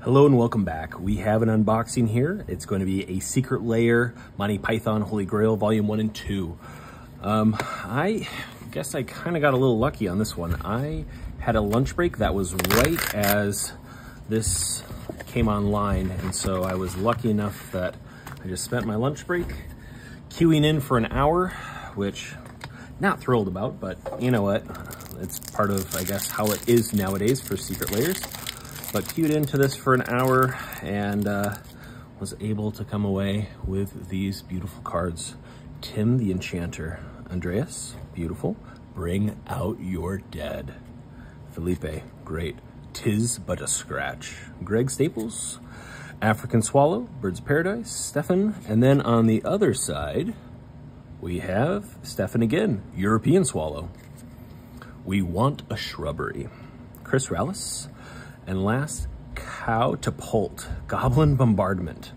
Hello and welcome back. We have an unboxing here. It's going to be a Secret Lair Monty Python Holy Grail Volume 1 and 2. Um, I guess I kind of got a little lucky on this one. I had a lunch break that was right as this came online, and so I was lucky enough that I just spent my lunch break queuing in for an hour, which not thrilled about, but you know what? It's part of, I guess, how it is nowadays for Secret Lairs but queued into this for an hour and uh, was able to come away with these beautiful cards. Tim the Enchanter. Andreas, beautiful. Bring out your dead. Felipe, great. Tis but a scratch. Greg Staples, African Swallow, Birds of Paradise, Stefan, and then on the other side, we have Stefan again, European Swallow. We want a shrubbery. Chris Rallis, and last, Catapult, Goblin Bombardment.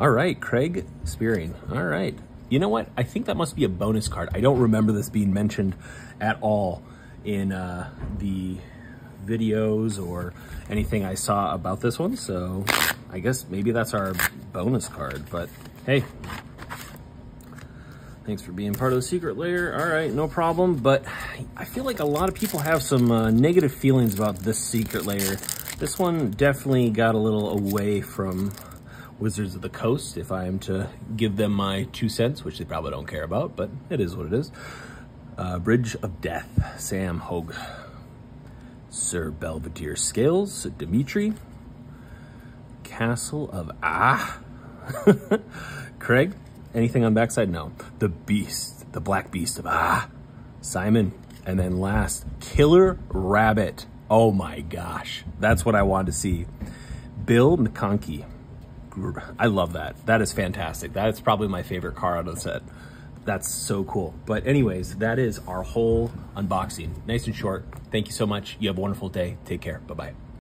All right, Craig Spearing. All right. You know what? I think that must be a bonus card. I don't remember this being mentioned at all in uh, the videos or anything I saw about this one. So I guess maybe that's our bonus card. But hey, Thanks for being part of the secret lair. All right, no problem. But I feel like a lot of people have some uh, negative feelings about this secret lair. This one definitely got a little away from Wizards of the Coast, if I am to give them my two cents, which they probably don't care about, but it is what it is. Uh, Bridge of Death, Sam Hogue. Sir Belvedere Scales, Dimitri. Castle of Ah. Craig, anything on backside? No. The Beast, the Black Beast of Ah. Simon. And then last, Killer Rabbit. Oh my gosh, that's what I wanted to see. Bill McConkey. I love that. That is fantastic. That is probably my favorite car out of the set. That's so cool. But anyways, that is our whole unboxing. Nice and short. Thank you so much. You have a wonderful day. Take care. Bye-bye.